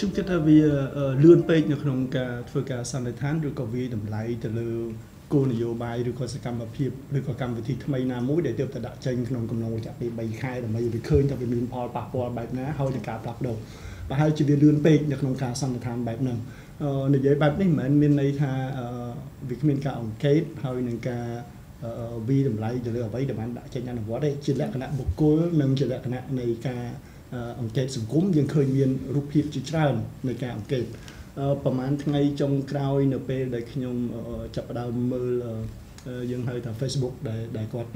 ខ្ញុំគិតថាវាលឿនពេកនៅក្នុងការធ្វើការសន្និដ្ឋានឬក៏វាតម្លៃទៅលើគោលនយោបាយឬក៏សកម្មភាពឬក៏កម្មវិធីថ្មីណាមួយដែលទើបតែដាក់ចេញក្នុងកំណងរយៈពេល3ខែដើម្បីវាឃើញថាវាមានផលប៉ះពាល់បែបណាហើយនឹងការផ្លាស់ប្ដូរប្រហែលជាវាលឿនពេកនៅក្នុងការសន្និដ្ឋានបែបហ្នឹងនិយាយបែបនេះមិនមែនមានន័យថាវាគ្មានការអង្កេតហើយនឹងការវិតម្លៃទៅលើអ្វីដែលបានដាក់ចេញអនុវត្តទេជាលក្ខណៈបុគ្គលនិងជាលក្ខណៈនៃការ អង្កេតសង្គមយើងឃើញមានរូបភាពជាច្រើននៃការអង្កេតប្រហែលថ្ងៃចុងក្រោយនៅពេលដែលខ្ញុំចាប់ផ្ដើមមើលយើងហៅថា Facebook ដែលដែលគាត់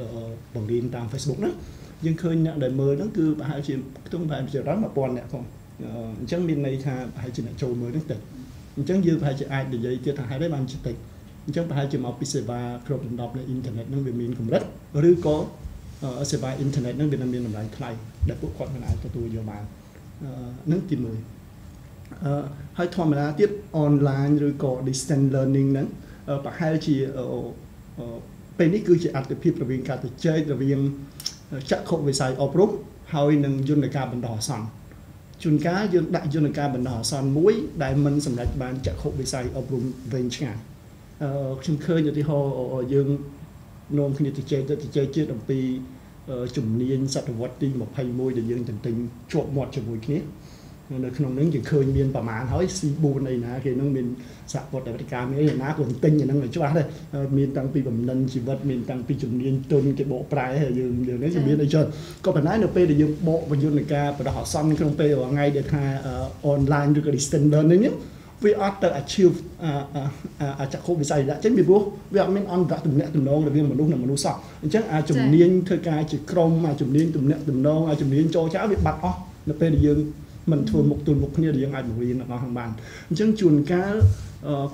បង្រៀនតាម Facebook ហ្នឹងយើងឃើញអ្នកដែលមើលហ្នឹងគឺប្រហែលជាខ្ទង់ប្រហែលជា1000អ្នកផងអញ្ចឹងមានន័យថាប្រហែលជាអ្នកចូលមើលហ្នឹងតិចអញ្ចឹងយើងប្រហែលជាអាចនិយាយទៀតថាហេតុអីបានចិត្តតិចអញ្ចឹងប្រហែលជាមកពីសេវាគ្រប់លំដាប់នៃអ៊ីនធឺណិតហ្នឹងវាមានកម្រិតឬក៏ សេវាអ៊ីនធឺណិតហ្នឹងវានៅមានតម្លៃថ្លៃដែលពួកគាត់មិនអាចទទួលយកបាននឹងទី1អឺហើយធម្មតាទៀត online ឬក៏ distance learning ហ្នឹងប្រហែលជាពេលនេះគឺជាអត្ថិភាពរវាងការទៅចែករវាងចក្ខុវិស័យអប់រំហើយនឹងយន្តការបណ្ដោះអាសន្នជួនកាលយើងដាក់យន្តការបណ្ដោះអាសន្នមួយ ដែលមិនសម្រេចបានចក្ខុវិស័យអប់រំវែងឆ្ងាយអឺខ្ញុំឃើញឧទាហរណ៍យើងនាំគ្នាទៅជែកទៅជែកជាតិអំពី ជំនាញសតវត្សទី21ដែលយើងទន្ទិញជាប់មាត់ជាមួយគ្នានៅក្នុងនឹងយើងឃើញមានប្រមាណហើយ C4 អីណាគេនឹងមានសហព័ន្ធអមេរិកមានអីណាគាត់ទិញអាហ្នឹងឲ្យច្បាស់ដែរមានតាំងពីបំណិនជីវិតមានតាំងពីជំនាញទុនគេបកប្រែហើយយើងយើងនេះមានអីច្រើនក៏ប៉ុន្តែនៅពេលដែលយើងបកបញ្យន្តការបដោះអាសន្នក្នុងពេលរាល់ថ្ងៃដែលថា online ឬក៏ distance learning នេះ វាអត់ទៅ achieve អាចក្ខុវិស័យដាក់ចេញពីព្រោះវាអត់មានអន្តរទំនាក់ទំនងរវាងមនុស្សនិងមនុស្សសោះអញ្ចឹងអាជំនាញធ្វើការជាក្រុមអាជំនាញទំនាក់ទំនងអាជំនាញចរចាវាបាត់អស់នៅពេលដែលយើងមិនធ្វើមុខទល់មុខគ្នាដែលយើងអាចបង្រៀនរបស់ខាងបានអញ្ចឹងជួនកាល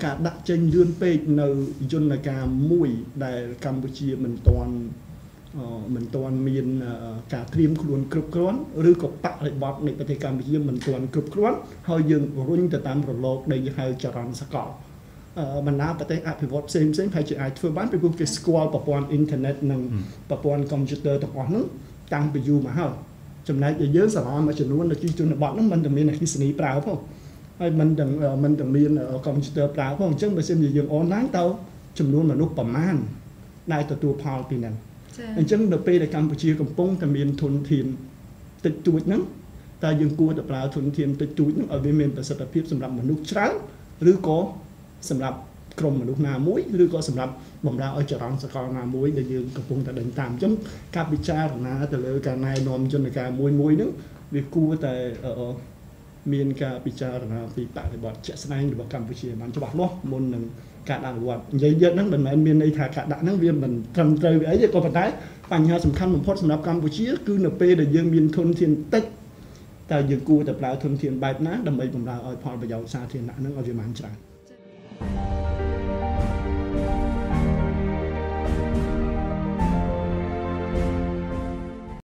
ការដាក់ចេញលឿនពេកនៅយន្តការមួយដែលកម្ពុជាមិនទាន់ មិនទាន់មានការត្រៀមខ្លួនគ្រប់គ្រាន់ឬក៏បរិបត្តិនៃប្រទេសកម្ពុជាមិនទាន់គ្រប់គ្រាន់ហើយយើងរុញទៅតាមរលកដែលហៅចរន្តសកលបណ្ដាប្រទេសអភិវឌ្ឍផ្សេងផ្សេងប្រហែលជាអាចធ្វើបានពីព្រោះគេស្គាល់ប្រព័ន្ធអ៊ីនធឺណិតនិងប្រព័ន្ធកុំព្យូទ័រទាំងអស់ហ្នឹងតាំងពីយូរមកហើយចំណែកដែលយើងសាលាមួយចំនួននៅទីជនបទហ្នឹងមិនតែមានអគ្គិសនីប្រើផងហើយមិនទាំងមិនទាំងមានកុំព្យូទ័រប្រើផងអញ្ចឹងបើសិនជាយើងអនឡាញទៅចំនួនមនុស្សប្រមាណដែលទទួលផលពីហ្នឹង អញ្ចឹងនៅពេលដែលកម្ពុជាកំពុងតែមានធនធានតិចតួចហ្នឹងតើយើងគួរតែប្រើធនធានតិចតួចហ្នឹងឲ្យវាមានប្រសិទ្ធភាពសម្រាប់មនុស្សច្រើនឬក៏សម្រាប់ក្រុមមនុស្សណាមួយឬក៏សម្រាប់បំរើឲ្យចរន្តសកលណាមួយដែលយើងកំពុងតែដេញតាមអញ្ចឹងការពិចារណាទៅលើការណែនាំយន្តការមួយមួយហ្នឹងវាគួរតែ មានការពិចារណាពីបរិបទជាក់ស្ដែងរបស់កម្ពុជាបានច្បាស់លាស់មុននឹងការអនុវត្តនិយាយទៀតហ្នឹងមិនមែនមានន័យថាការដាក់ហ្នឹងវាមិនត្រឹមត្រូវវាអីទេក៏ប៉ុន្តែបញ្ហាសំខាន់បំផុតសម្រាប់កម្ពុជាគឺនៅពេលដែលយើងមានធនធានតិចតើយើងគួរតែប្រើធនធានបែបណាដើម្បីបម្រើឲ្យផលប្រយោជន៍សាធារណៈហ្នឹងឲ្យវាបានច្រើន